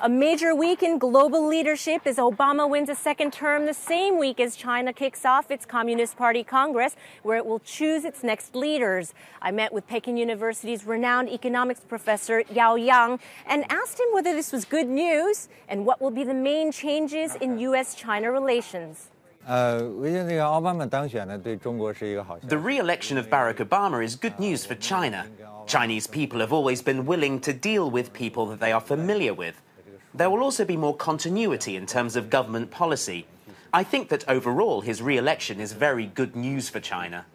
A major week in global leadership as Obama wins a second term the same week as China kicks off its Communist Party Congress, where it will choose its next leaders. I met with Peking University's renowned economics professor Yao Yang and asked him whether this was good news and what will be the main changes in U.S. China relations. The re election of Barack Obama is good news for China. Chinese people have always been willing to deal with people that they are familiar with. There will also be more continuity in terms of government policy. I think that overall his re election is very good news for China.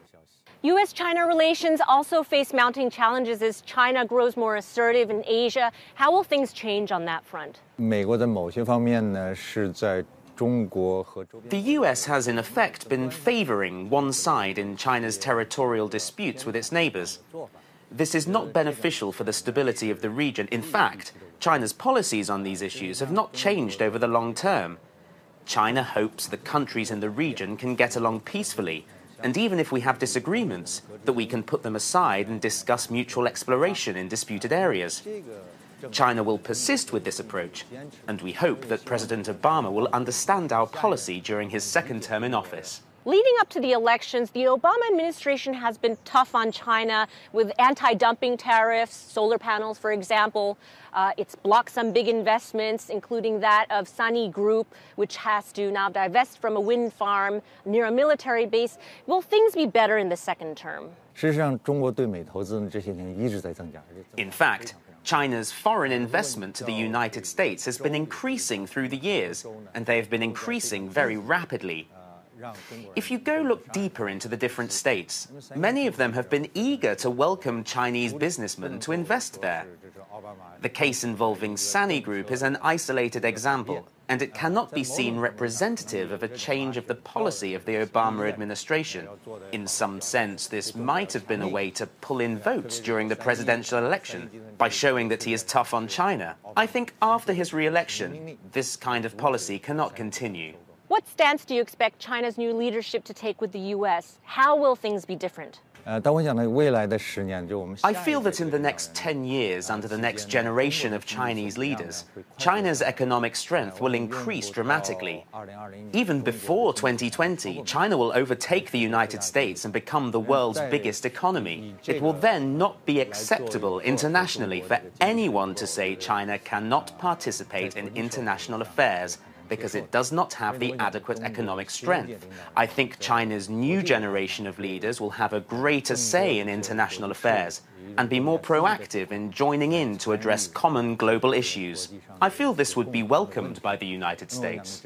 U.S. China relations also face mounting challenges as China grows more assertive in Asia. How will things change on that front? The U.S. has, in effect, been favoring one side in China's territorial disputes with its neighbors. This is not beneficial for the stability of the region. In fact, China's policies on these issues have not changed over the long term. China hopes the countries in the region can get along peacefully, and even if we have disagreements, that we can put them aside and discuss mutual exploration in disputed areas. China will persist with this approach, and we hope that President Obama will understand our policy during his second term in office. Leading up to the elections, the Obama administration has been tough on China with anti dumping tariffs, solar panels, for example. Uh, it's blocked some big investments, including that of Sany Group, which has to now divest from a wind farm near a military base. Will things be better in the second term? In fact, China's foreign investment to the United States has been increasing through the years, and they have been increasing very rapidly. If you go look deeper into the different states, many of them have been eager to welcome Chinese businessmen to invest there. The case involving Sany Group is an isolated example, and it cannot be seen representative of a change of the policy of the Obama administration. In some sense, this might have been a way to pull in votes during the presidential election by showing that he is tough on China. I think after his re election, this kind of policy cannot continue. What stance do you expect China's new leadership to take with the U.S.? How will things be different? Uh, I feel that in the next 10 years, under the next generation of Chinese leaders, China's economic strength will increase dramatically. Even before 2020, China will overtake the United States and become the world's biggest economy. It will then not be acceptable internationally for anyone to say China cannot participate in international affairs because it does not have the adequate economic strength. I think China's new generation of leaders will have a greater say in international affairs and be more proactive in joining in to address common global issues. I feel this would be welcomed by the United States.